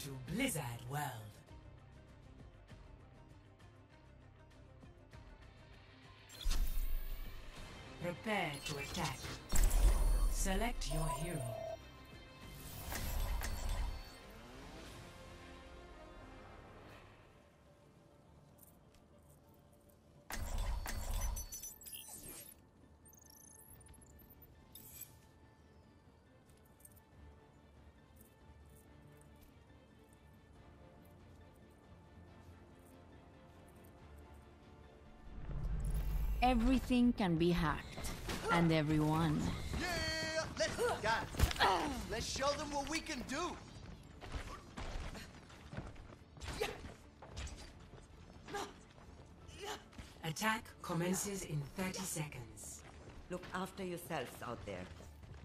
to Blizzard World. Prepare to attack. Select your hero. Everything can be hacked. And everyone. Yeah, let's guys, let's show them what we can do. Attack commences in 30 seconds. Look after yourselves out there.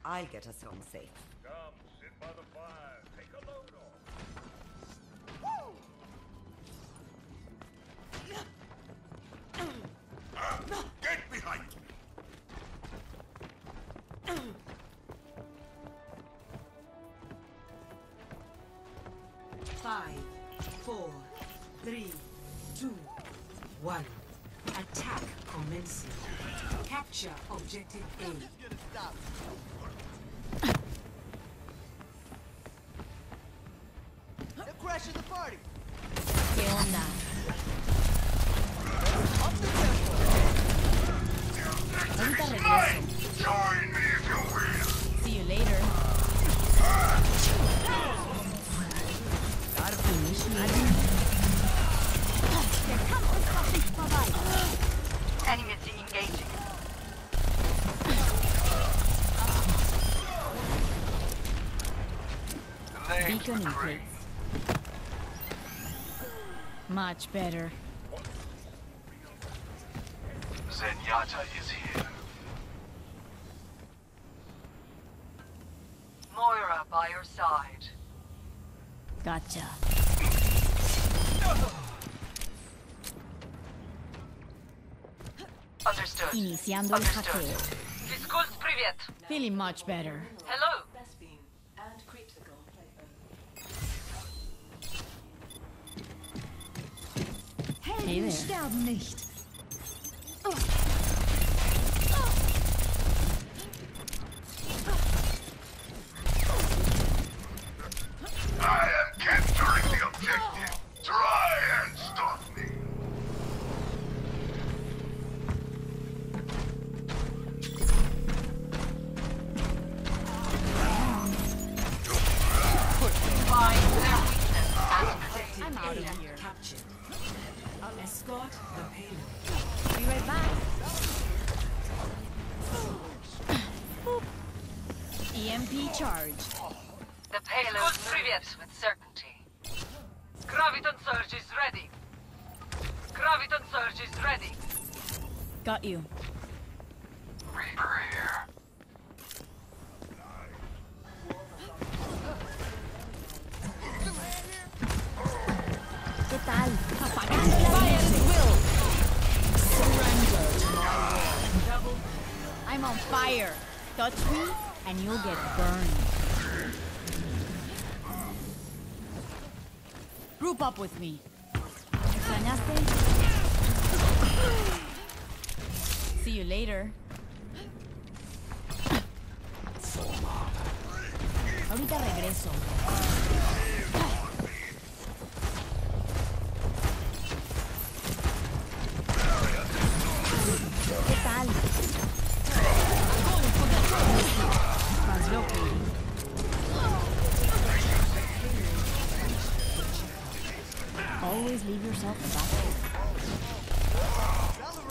I'll get us home safe. Five, four, three, two, one. Attack commencing. Capture objective A. Beacon in place. Much better. Zenyatta is here. Moira by your side. Gotcha. Understood. Iniciando el Understood. hackeo. Fiskus привет. Feeling much better. Hello. Sterben nicht. EMP charge. The payload moves with certainty. Graviton surge is ready. Graviton surge is ready. Got you. Reaper here. I'm on fire. Touch me, and you'll get burned. Group up with me. See you later. Ahorita regreso.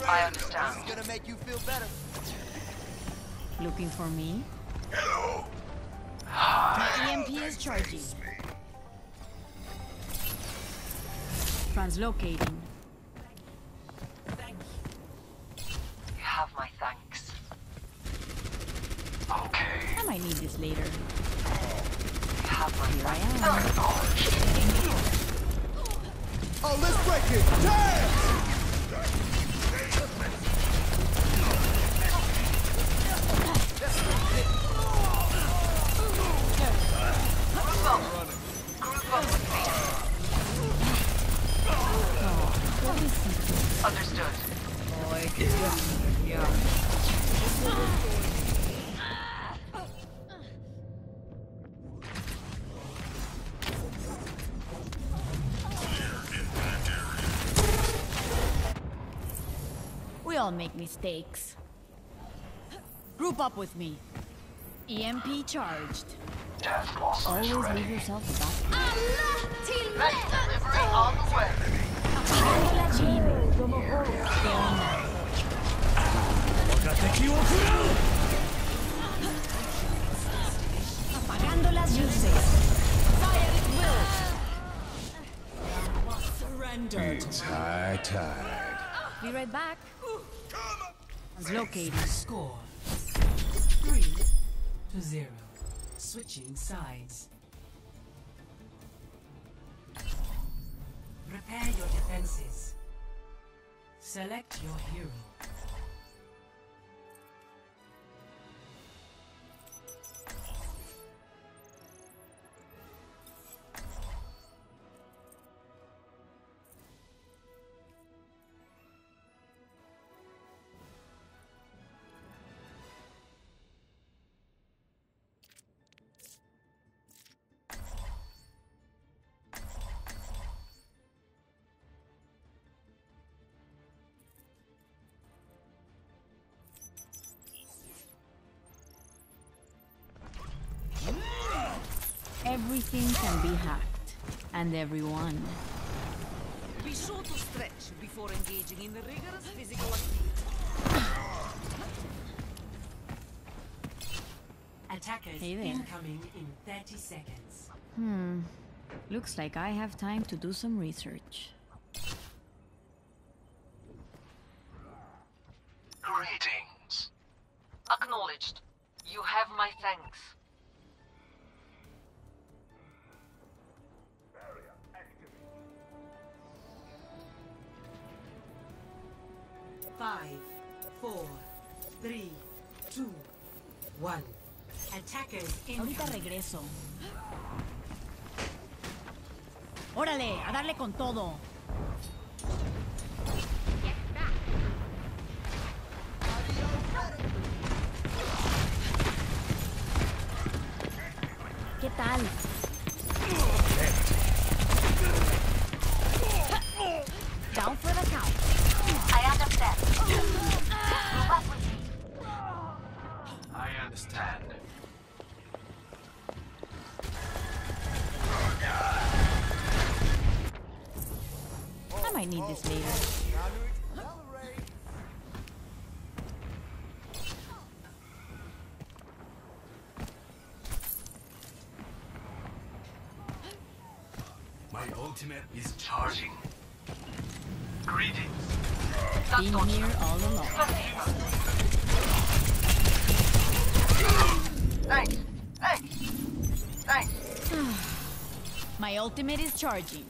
I understand. This is gonna make you feel better. Looking for me? Hello? My EMP is charging. Translocating. You have my thanks. Okay. I might need this later. You have my Here I thanks. am. Oh, oh let's break it. Damn! We all make mistakes. Group up with me. EMP charged. Task loss Always is ready. leave yourself a back. Next delivery on the way. Apagando la chile. ¿Qué onda? Apagando las luces. Fire at will. Surrender. It's high tide. Be right back. Located. Score 3 to 0. Switching sides. Prepare your defenses. Select your hero. Everything can be hacked. And everyone. Be sure to stretch before engaging in rigorous physical activity. Attackers Hey there. incoming in 30 seconds. Hmm. Looks like I have time to do some research. Greetings. Acknowledged. You have my thanks. Five, four, three, two, one. Attackers Ahorita regreso. Órale, a darle con todo. ¿Qué tal? Down for the might need this later. Time to accelerate. My ultimate is Charging. Greetings. Been here all along. Thanks. Thanks. Thanks. My ultimate is charging.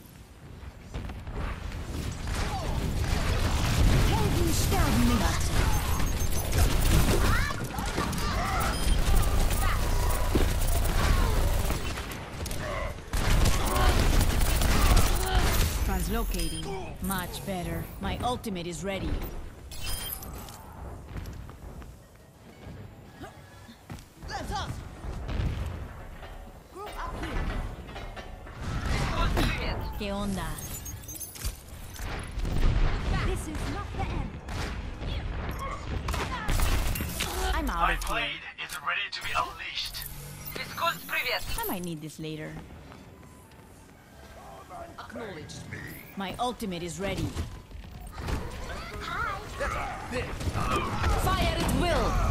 Translocating. Much better. My ultimate is ready. ¿Qué onda? This is not the end. I'm out My of blade here. is ready to be unleashed. I might need this later. Acknowledged. My ultimate is ready. Fire at will! Ah,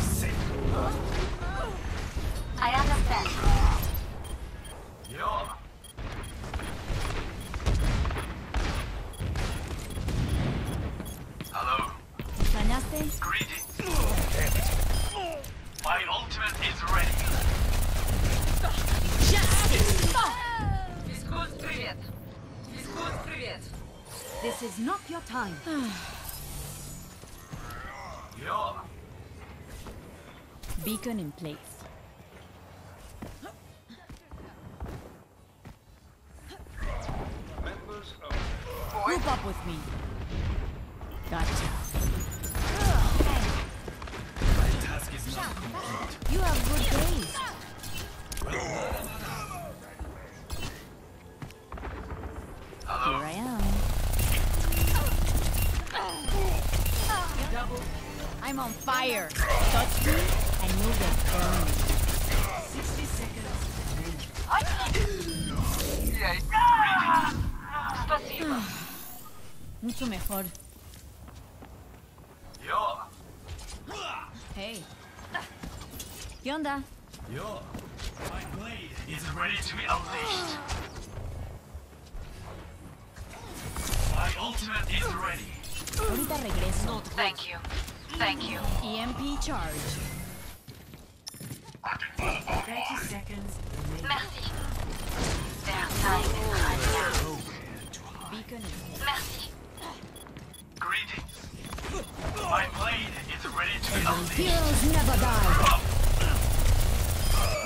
not your time. Beacon in place. Group up with me. Gotcha. My task is not complete. You have good days. I'm on fire. Touch me, and you'll get burned. 60 seconds. Mucho mejor. Yo. Hey. ¿Qué onda? Yo. My blade is ready to be unleashed. My ultimate is ready. Ahorita regreso. Thank you. Thank you. EMP charge. 30 seconds. Merci. Their time is running out. Beacon Merci. Greetings. My blade is ready to be. Heroes never die.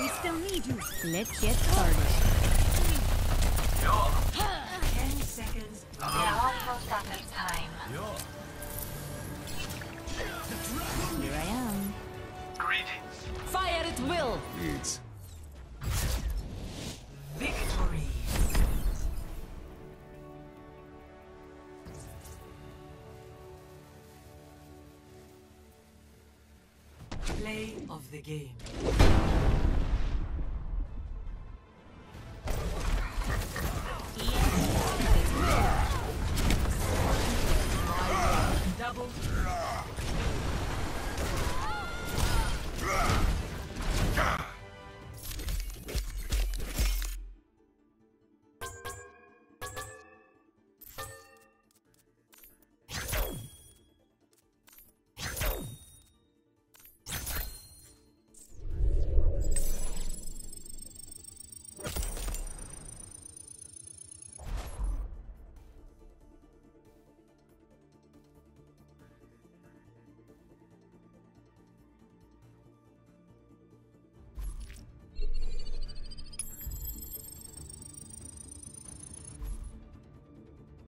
We still need you. Let's get started. Yo. 10 seconds. We're almost out of time. Yo. Here I am. Greetings. Fire at will! It's Victory. Play of the game.